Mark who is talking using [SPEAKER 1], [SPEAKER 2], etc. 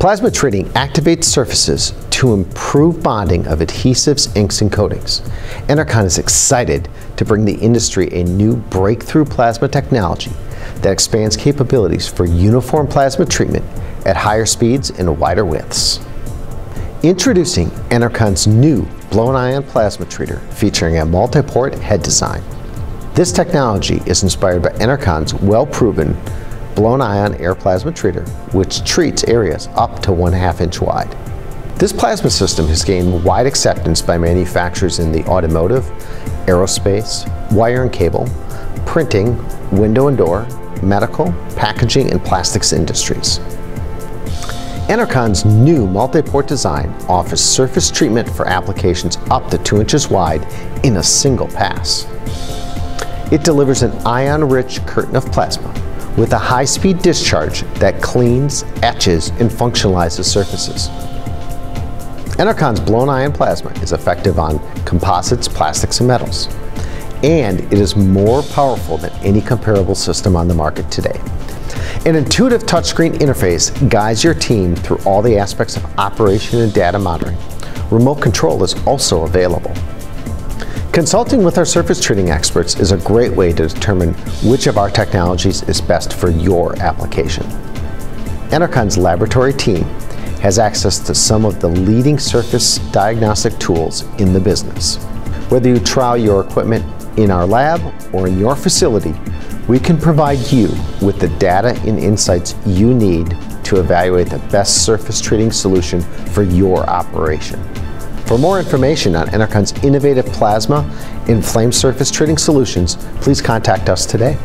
[SPEAKER 1] Plasma treating activates surfaces to improve bonding of adhesives, inks, and coatings. Enercon is excited to bring the industry a new breakthrough plasma technology that expands capabilities for uniform plasma treatment at higher speeds and wider widths. Introducing Enercon's new Blown-ion plasma treater featuring a multi-port head design. This technology is inspired by Enercon's well-proven Blown-ion air plasma treater, which treats areas up to one half inch wide. This plasma system has gained wide acceptance by manufacturers in the automotive, aerospace, wire and cable, printing, window and door, medical, packaging, and plastics industries. Enercon's new multi-port design offers surface treatment for applications up to 2 inches wide in a single pass. It delivers an ion-rich curtain of plasma with a high-speed discharge that cleans, etches, and functionalizes surfaces. Enercon's Blown-ion plasma is effective on composites, plastics, and metals. And it is more powerful than any comparable system on the market today. An intuitive touchscreen interface guides your team through all the aspects of operation and data monitoring. Remote control is also available. Consulting with our surface treating experts is a great way to determine which of our technologies is best for your application. Enercon's laboratory team has access to some of the leading surface diagnostic tools in the business. Whether you trial your equipment in our lab or in your facility, we can provide you with the data and insights you need to evaluate the best surface treating solution for your operation. For more information on Enercon's innovative plasma and flame surface treating solutions, please contact us today.